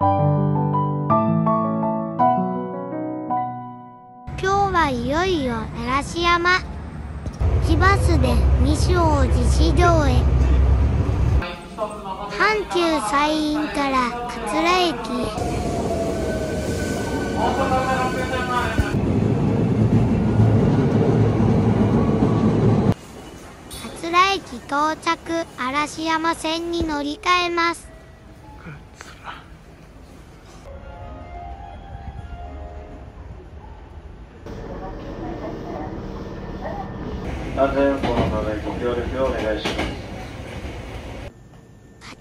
今日はいよいよ嵐山。市バスで西大路市場へ。阪急西院から桂駅へ。桂駅到着。嵐山線に乗り換えます。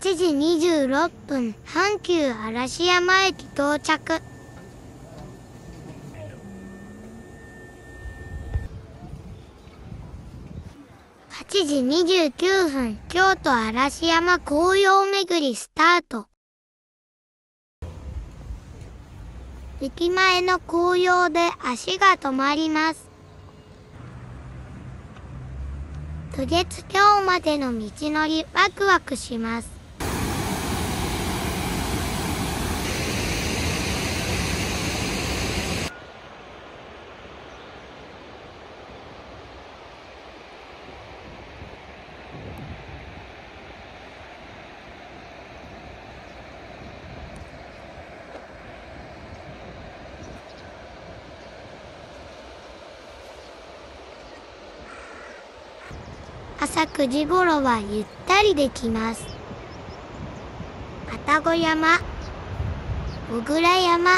8時26分阪急嵐山駅到着。8時29分京都嵐山紅葉巡りスタート。駅前の紅葉で足が止まります。渡月橋までの道のりワクワクします。朝9時頃はゆったりできます。愛宕山小倉山。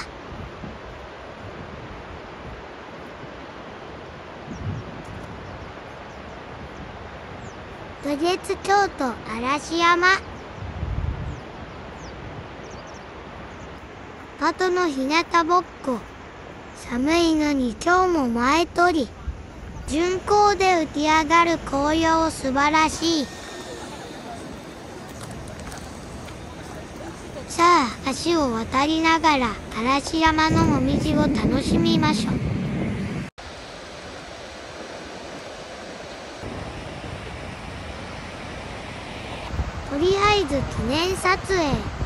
渡月京都嵐山。鳩の日向ぼっこ。寒いのに今日も前取り。巡行で浮き上がる紅葉素晴らしい。さあ橋を渡りながら嵐山のもみじを楽しみましょう。とりあえず記念撮影。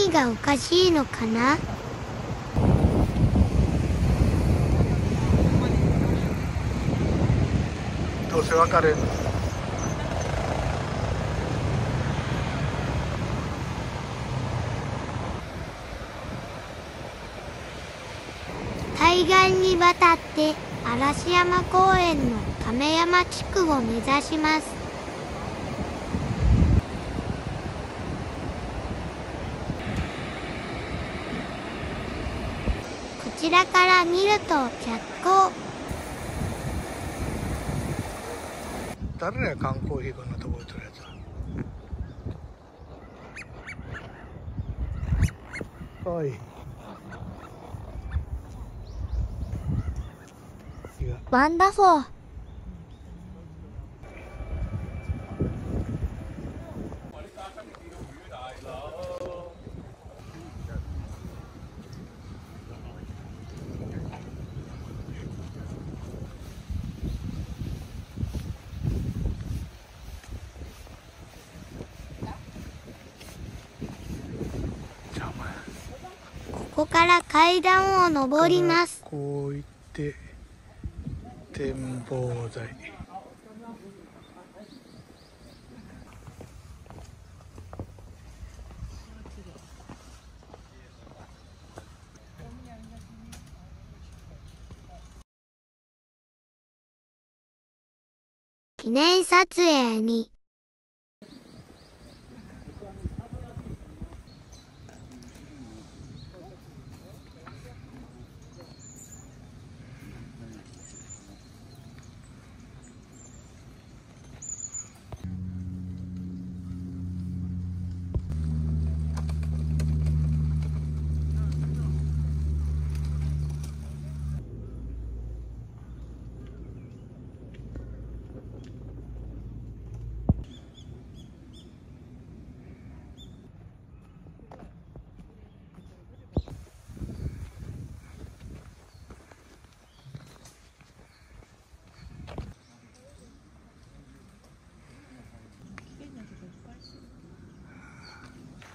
何がおかしいのかな？どうせ別れんの海岸に渡って嵐山公園の亀山地区を目指しますちらから見ると逆光。誰や缶コーヒーこんなとこ置いてるやつかわい。ワンダフォーこから階段を上ります。こう行って展望台。記念撮影に。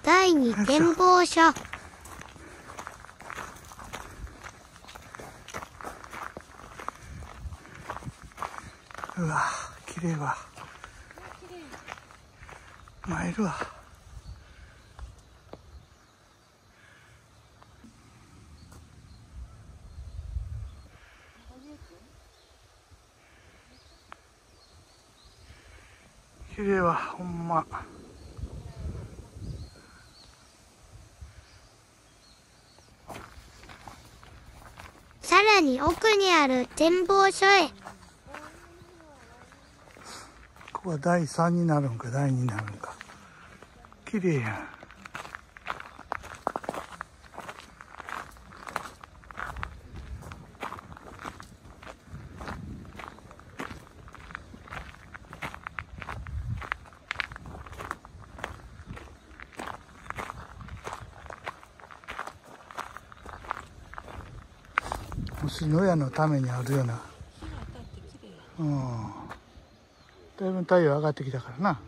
第二展望所。うわ綺麗わ。参るわ。綺麗わほんまさらに奥にある展望所へ。ここは第3になるんか第2になるんか綺麗やん星のやのためにあるようなうんだいぶ太陽上がってきたからな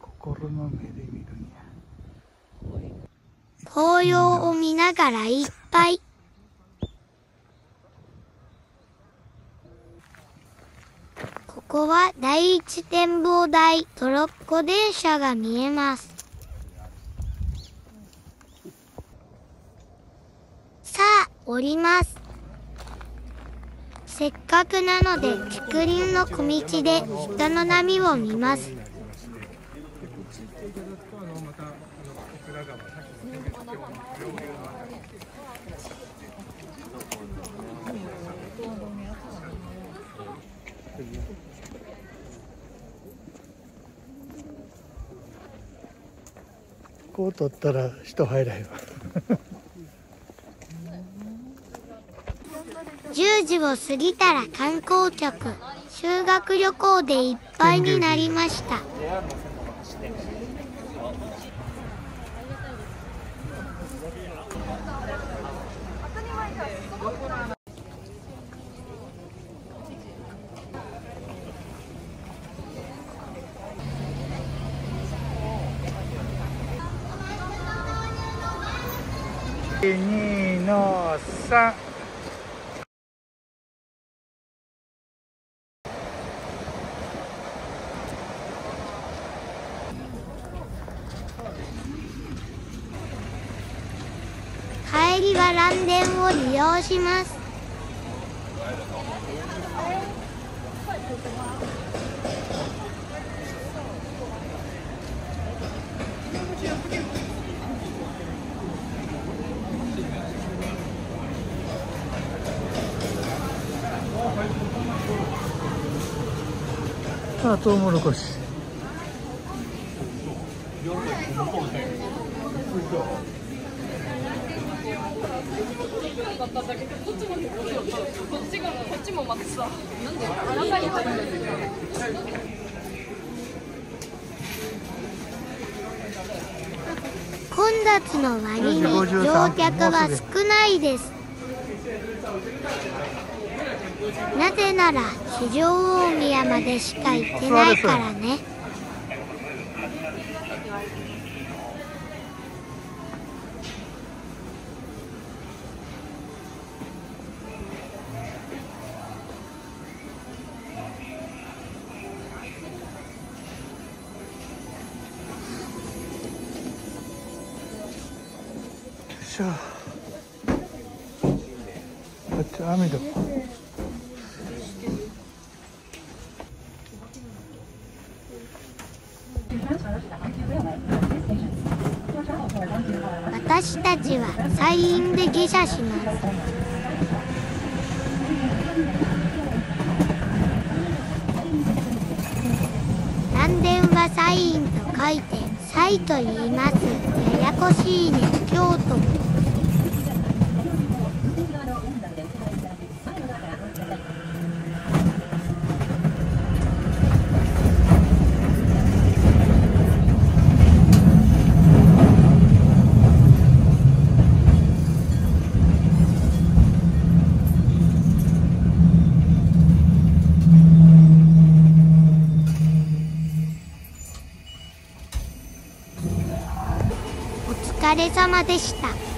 心の目で見るんや紅葉を見ながらいっぱい。ここは第一展望台トロッコ電車が見えます。さあ、降ります。せっかくなので竹林の小道で人の波を見ます。こう取ったら人入らへんわ10時を過ぎたら観光客、修学旅行でいっぱいになりました。2の3帰りは蘭電を利用します。あトウモロコシ混雑の割に乗客は少ないです。なぜなら四条大宮までしか行ってないからね。しょこっち網戸私たちは山陰で下車します。南電はサインと書いてサイと言いますややこしいね。京都。れ様でした。